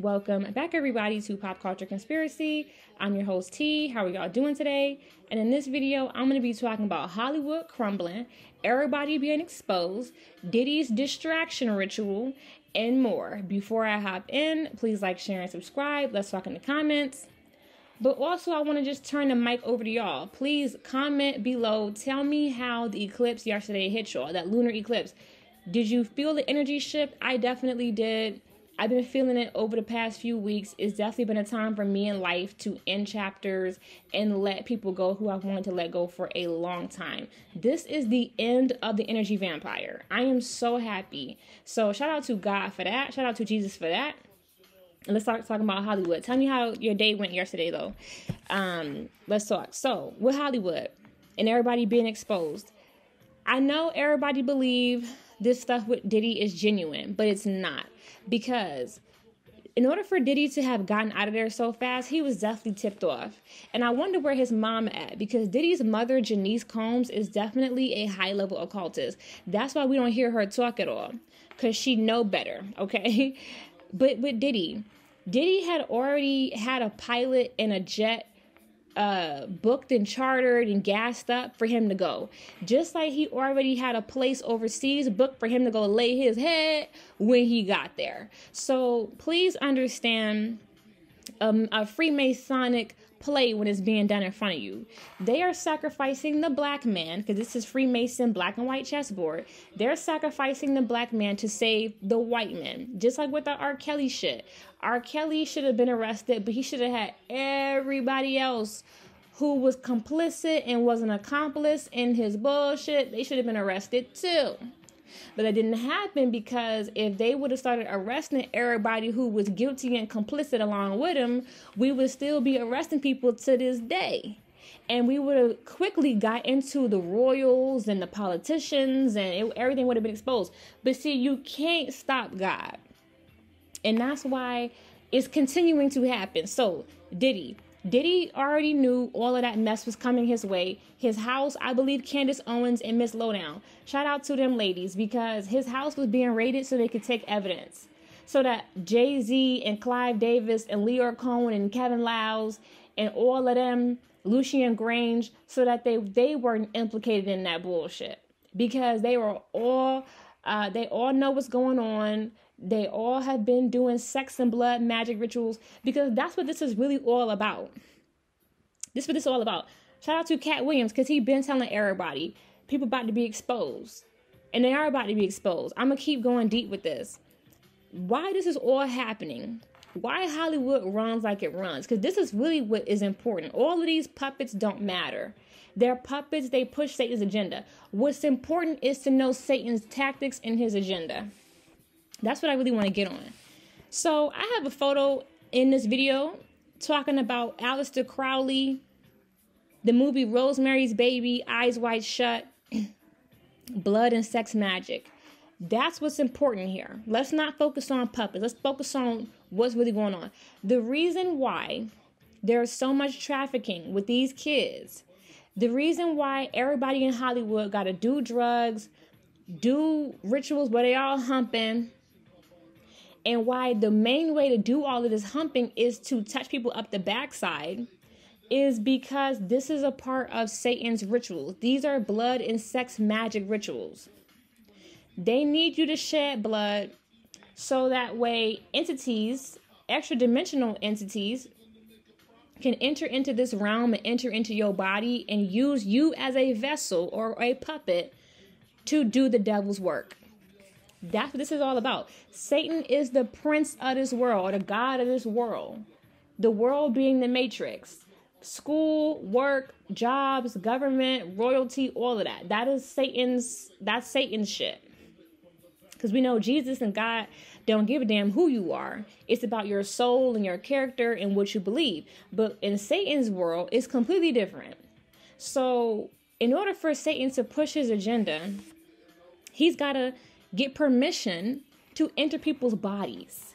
Welcome back, everybody, to Pop Culture Conspiracy. I'm your host, T. How are y'all doing today? And in this video, I'm going to be talking about Hollywood crumbling, everybody being exposed, Diddy's distraction ritual, and more. Before I hop in, please like, share, and subscribe. Let's talk in the comments. But also, I want to just turn the mic over to y'all. Please comment below. Tell me how the eclipse yesterday hit y'all, that lunar eclipse. Did you feel the energy shift? I definitely did. I've been feeling it over the past few weeks. It's definitely been a time for me in life to end chapters and let people go who I've wanted to let go for a long time. This is the end of the energy vampire. I am so happy. So, shout out to God for that. Shout out to Jesus for that. And let's start talking about Hollywood. Tell me how your day went yesterday, though. Um, let's talk. So, with Hollywood and everybody being exposed, I know everybody believe this stuff with Diddy is genuine, but it's not because in order for Diddy to have gotten out of there so fast, he was definitely tipped off. And I wonder where his mom at because Diddy's mother, Janice Combs, is definitely a high level occultist. That's why we don't hear her talk at all because she know better, okay? But with Diddy, Diddy had already had a pilot and a jet uh, booked and chartered and gassed up for him to go. Just like he already had a place overseas booked for him to go lay his head when he got there. So please understand um, a Freemasonic play when it's being done in front of you. They are sacrificing the black man, because this is Freemason black and white chessboard. They're sacrificing the black man to save the white man. Just like with the R. Kelly shit. R. Kelly should have been arrested, but he should have had everybody else who was complicit and was an accomplice in his bullshit. They should have been arrested too. But that didn't happen because if they would have started arresting everybody who was guilty and complicit along with him, we would still be arresting people to this day. And we would have quickly got into the royals and the politicians, and it, everything would have been exposed. But see, you can't stop God. And that's why it's continuing to happen. So, Diddy, Diddy already knew all of that mess was coming his way. His house, I believe Candace Owens and Miss Lowdown. Shout out to them ladies because his house was being raided so they could take evidence. So that Jay Z and Clive Davis and Lyor Cohen and Kevin Liles and all of them, Lucian Grainge, so that they they weren't implicated in that bullshit because they were all uh, they all know what's going on. They all have been doing sex and blood magic rituals because that's what this is really all about. This is what this is all about. Shout out to Katt Williams because he been telling everybody people about to be exposed. And they are about to be exposed. I'm gonna keep going deep with this. Why this is all happening? Why Hollywood runs like it runs? Because this is really what is important. All of these puppets don't matter. They're puppets, they push Satan's agenda. What's important is to know Satan's tactics and his agenda. That's what I really want to get on. So I have a photo in this video talking about Aleister Crowley, the movie Rosemary's Baby, Eyes Wide Shut, Blood and Sex Magic. That's what's important here. Let's not focus on puppets. Let's focus on what's really going on. The reason why there's so much trafficking with these kids, the reason why everybody in Hollywood got to do drugs, do rituals where they all humping, and why the main way to do all of this humping is to touch people up the backside is because this is a part of Satan's rituals. These are blood and sex magic rituals. They need you to shed blood so that way entities, extra dimensional entities, can enter into this realm and enter into your body and use you as a vessel or a puppet to do the devil's work. That's what this is all about. Satan is the prince of this world, or the god of this world. The world being the matrix. School, work, jobs, government, royalty, all of that. That is Satan's that's Satan's shit. Because we know Jesus and God don't give a damn who you are. It's about your soul and your character and what you believe. But in Satan's world, it's completely different. So, in order for Satan to push his agenda, he's got to get permission to enter people's bodies.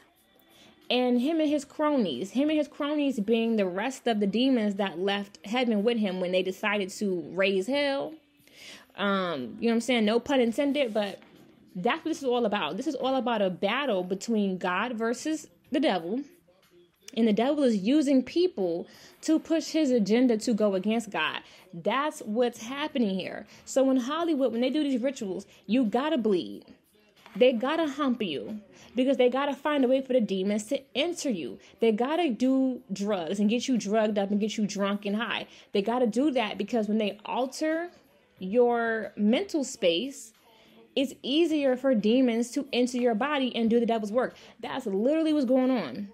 And him and his cronies, him and his cronies being the rest of the demons that left heaven with him when they decided to raise hell. Um, you know what I'm saying? No pun intended, but that's what this is all about. This is all about a battle between God versus the devil. And the devil is using people to push his agenda to go against God. That's what's happening here. So in Hollywood, when they do these rituals, you gotta bleed. They gotta hump you because they gotta find a way for the demons to enter you. They gotta do drugs and get you drugged up and get you drunk and high. They gotta do that because when they alter your mental space, it's easier for demons to enter your body and do the devil's work. That's literally what's going on.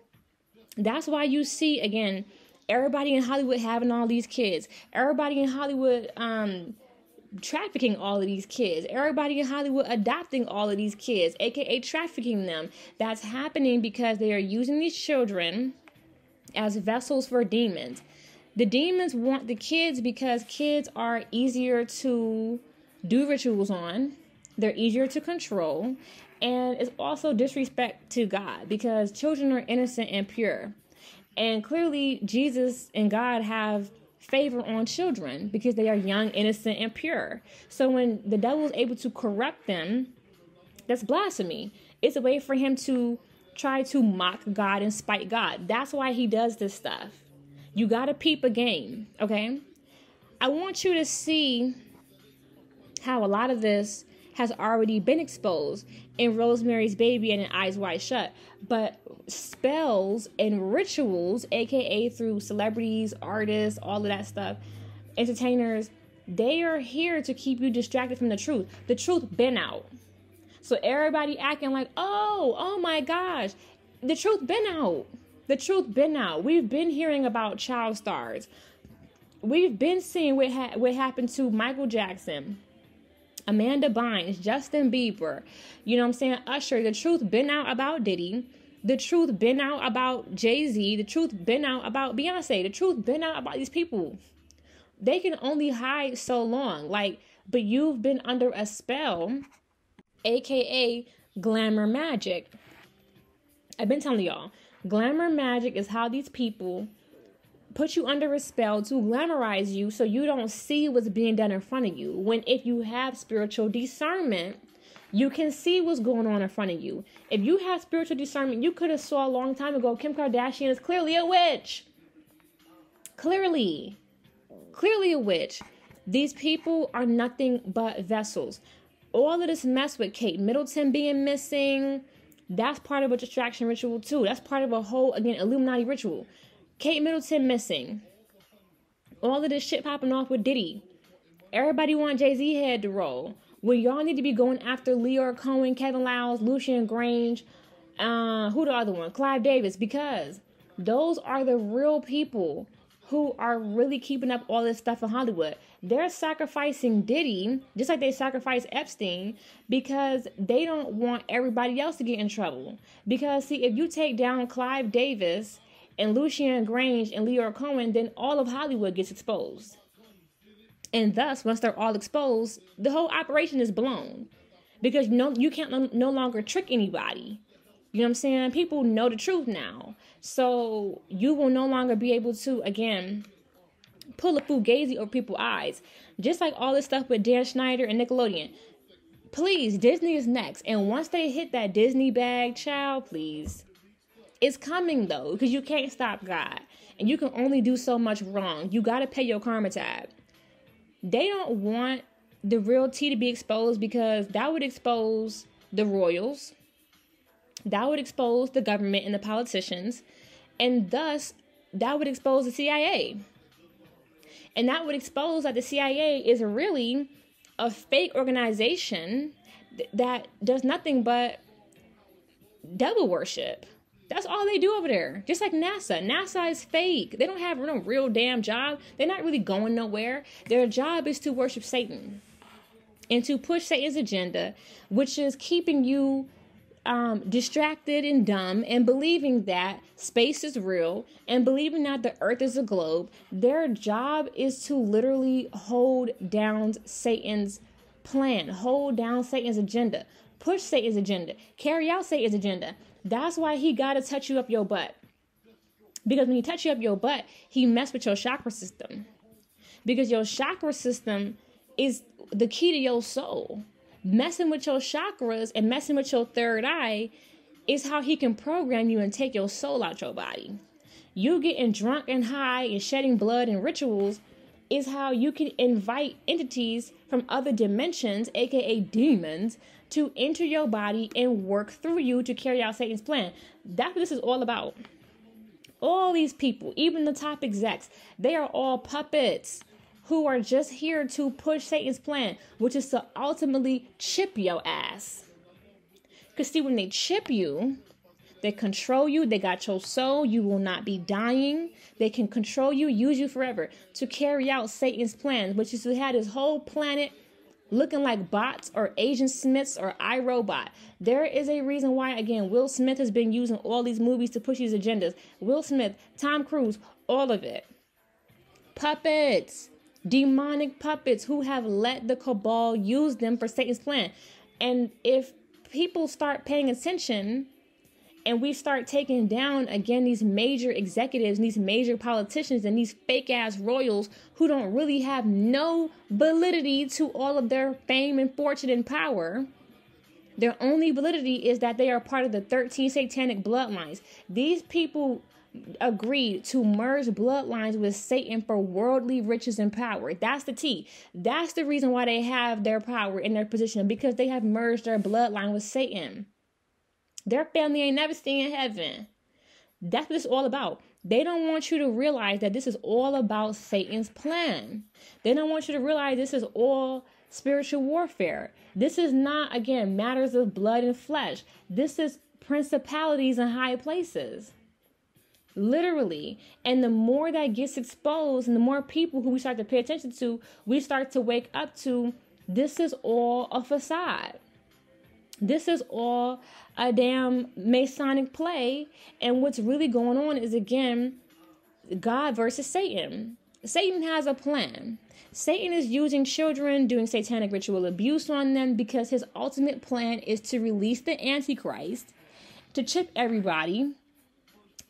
That's why you see again everybody in Hollywood having all these kids. Everybody in Hollywood um trafficking all of these kids. Everybody in Hollywood adopting all of these kids, aka trafficking them. That's happening because they are using these children as vessels for demons. The demons want the kids because kids are easier to do rituals on. They're easier to control and it's also disrespect to God because children are innocent and pure. And clearly Jesus and God have favor on children because they are young, innocent, and pure. So when the devil is able to corrupt them, that's blasphemy. It's a way for him to try to mock God and spite God. That's why he does this stuff. You got to peep a game, okay? I want you to see how a lot of this has already been exposed in Rosemary's Baby and in Eyes Wide Shut. But spells and rituals, aka through celebrities, artists, all of that stuff, entertainers, they are here to keep you distracted from the truth. The truth been out. So everybody acting like, oh, oh my gosh, the truth been out. The truth been out. We've been hearing about child stars. We've been seeing what ha- what happened to Michael Jackson. Amanda Bynes, Justin Bieber, you know what I'm saying? Usher, the truth been out about Diddy. The truth been out about Jay-Z. The truth been out about Beyonce. The truth been out about these people. They can only hide so long. Like, but you've been under a spell, aka glamour magic. I've been telling y'all, glamour magic is how these people put you under a spell to glamorize you so you don't see what's being done in front of you. When if you have spiritual discernment, you can see what's going on in front of you. If you have spiritual discernment, you could have saw a long time ago Kim Kardashian is clearly a witch. Clearly. Clearly a witch. These people are nothing but vessels. All of this mess with Kate Middleton being missing, that's part of a distraction ritual too. That's part of a whole again Illuminati ritual. Kate Middleton missing. All of this shit popping off with Diddy. Everybody want Jay Z head to roll. Well, y'all need to be going after Lyor Cohen, Kevin Liles, Lucian Grainge, uh, who the other one? Clive Davis, because those are the real people who are really keeping up all this stuff in Hollywood. They're sacrificing Diddy, just like they sacrificed Epstein, because they don't want everybody else to get in trouble. Because, see, if you take down Clive Davis and Lucian Grainge and Lyor Cohen, then all of Hollywood gets exposed. And thus, once they're all exposed, the whole operation is blown because know you can't no, no longer trick anybody. You know what I'm saying? People know the truth now. So you will no longer be able to, again, pull a fugazi over people's eyes. Just like all this stuff with Dan Schneider and Nickelodeon. Please, Disney is next. And once they hit that Disney bag, child, please it's coming though, because you can't stop God. And you can only do so much wrong. You got to pay your karma tab. They don't want the real tea to be exposed because that would expose the royals, that would expose the government and the politicians, and thus that would expose the CIA. And that would expose that the CIA is really a fake organization that does nothing but devil worship. That's all they do over there. Just like NASA. NASA is fake. They don't have no real damn job. They're not really going nowhere. Their job is to worship Satan and to push Satan's agenda, which is keeping you um, distracted and dumb and believing that space is real and believing that the earth is a globe. Their job is to literally hold down Satan's plan, hold down Satan's agenda, push Satan's agenda, carry out Satan's agenda. That's why he got to touch you up your butt. Because when he touch you up your butt, he mess with your chakra system. Because your chakra system is the key to your soul. Messing with your chakras and messing with your third eye is how he can program you and take your soul out your body. You getting drunk and high and shedding blood and rituals is how you can invite entities from other dimensions, aka demons, to enter your body and work through you to carry out Satan's plan. That's what this is all about. All these people, even the top execs, they are all puppets who are just here to push Satan's plan, which is to ultimately chip your ass. Because, see, when they chip you, they control you. They got your soul. You will not be dying. They can control you, use you forever to carry out Satan's plan, which is to have this whole planet looking like bots or Agent Smiths or iRobot. There is a reason why, again, Will Smith has been using all these movies to push his agendas. Will Smith, Tom Cruise, all of it. Puppets, demonic puppets who have let the cabal use them for Satan's plan. And if people start paying attention, and we start taking down again these major executives these major politicians and these fake ass royals who don't really have no validity to all of their fame and fortune and power their only validity is that they are part of the 13 satanic bloodlines these people agreed to merge bloodlines with Satan for worldly riches and power. That's the T. That's the reason why they have their power in their position because they have merged their bloodline with Satan. Their family ain't never seen heaven. That's what it's all about. They don't want you to realize that this is all about Satan's plan. They don't want you to realize this is all spiritual warfare. This is not, again, matters of blood and flesh. This is principalities in high places. Literally. And the more that gets exposed and the more people who we start to pay attention to, we start to wake up to this is all a facade. This is all a damn Masonic play. And what's really going on is again, God versus Satan. Satan has a plan. Satan is using children, doing satanic ritual abuse on them because his ultimate plan is to release the Antichrist, to chip everybody,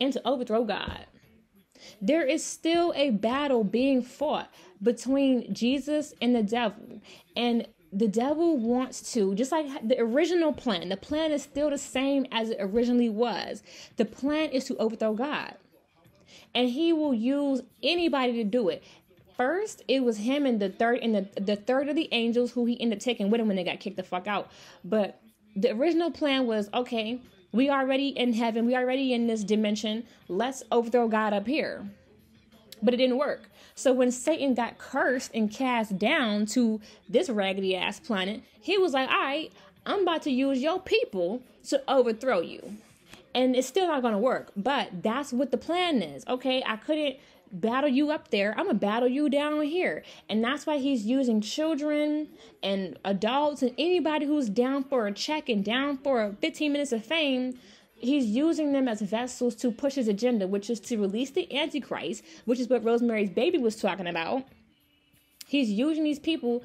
and to overthrow God. There is still a battle being fought between Jesus and the devil. And the devil wants to, just like the original plan, the plan is still the same as it originally was. The plan is to overthrow God. And he will use anybody to do it. First, it was him and the third and the, the third of the angels who he ended up taking with him when they got kicked the fuck out. But the original plan was okay, we already in heaven, we already in this dimension. Let's overthrow God up here. But it didn't work. So when Satan got cursed and cast down to this raggedy ass planet, he was like, all right, I'm about to use your people to overthrow you. And it's still not going to work, but that's what the plan is. Okay, I couldn't battle you up there. I'm going to battle you down here. And that's why he's using children and adults and anybody who's down for a check and down for 15 minutes of fame he's using them as vessels to push his agenda, which is to release the Antichrist, which is what Rosemary's Baby was talking about. He's using these people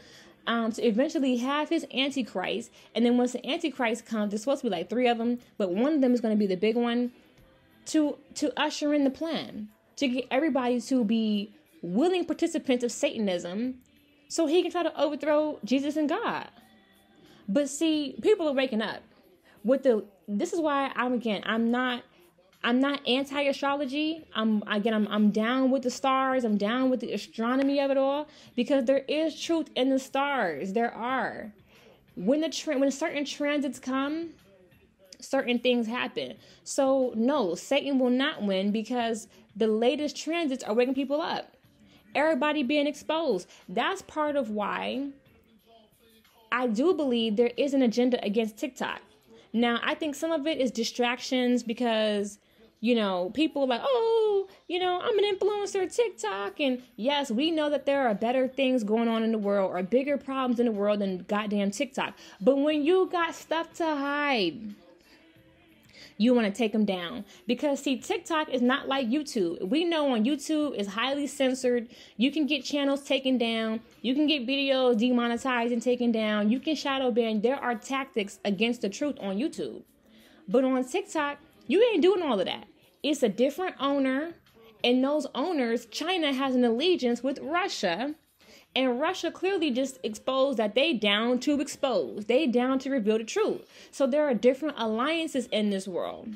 um, to eventually have his Antichrist. And then once the Antichrist comes, there's supposed to be like three of them, but one of them is going to be the big one to to usher in the plan to get everybody to be willing participants of Satanism so he can try to overthrow Jesus and God. But see, people are waking up with the this is why I'm again I'm not I'm not anti-astrology. I'm again I'm I'm down with the stars. I'm down with the astronomy of it all because there is truth in the stars. There are. When the tra- when certain transits come, certain things happen. So no, Satan will not win because the latest transits are waking people up. Everybody being exposed. That's part of why I do believe there is an agenda against TikTok. Now, I think some of it is distractions because, you know, people like, oh, you know, I'm an influencer, TikTok. And yes, we know that there are better things going on in the world or bigger problems in the world than goddamn TikTok. But when you got stuff to hide, you want to take them down. Because see tiktok is not like youtube. We know on youtube is highly censored. You can get channels taken down. You can get videos demonetized and taken down. You can shadow ban. There are tactics against the truth on youtube. But on tiktok you ain't doing all of that. It's a different owner and those owners china has an allegiance with russia And Russia clearly just exposed that they down to expose. They down to reveal the truth. So there are different alliances in this world.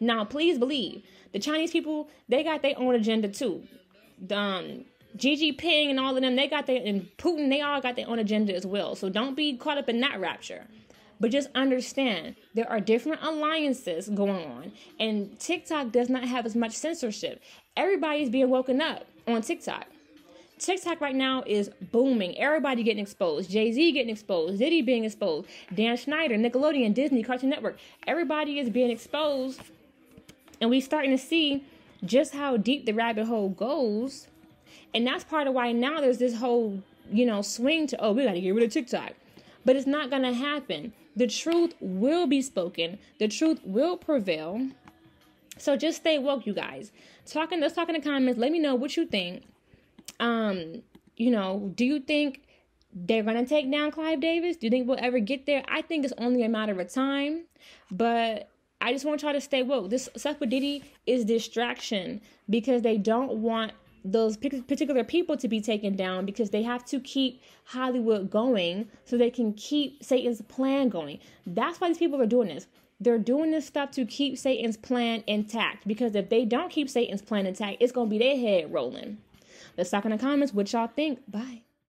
Now, please believe the Chinese people, they got their own agenda too. Um, Xi Jinping and all of them, they got their, and Putin, they all got their own agenda as well. So don't be caught up in that rapture. But just understand there are different alliances going on, and TikTok does not have as much censorship. Everybody's being woken up on TikTok. TikTok right now is booming. Everybody getting exposed. Jay Z getting exposed. Diddy being exposed. Dan Schneider, Nickelodeon, Disney, Cartoon Network. Everybody is being exposed. And we starting to see just how deep the rabbit hole goes. And that's part of why now there's this whole, you know, swing to, oh, we got to get rid of TikTok. But it's not going to happen. The truth will be spoken, the truth will prevail. So just stay woke, you guys. Talking, let's talk in the comments. Let me know what you think. Um, you know, do you think they're gonna take down Clive Davis? Do you think we'll ever get there? I think it's only a matter of time. But I just want y'all to stay woke. This stuff with Diddy is distraction because they don't want those particular people to be taken down because they have to keep Hollywood going so they can keep Satan's plan going. That's why these people are doing this. They're doing this stuff to keep Satan's plan intact because if they don't keep Satan's plan intact, it's going to be their head rolling. Let's talk in the comments what y'all think. Bye.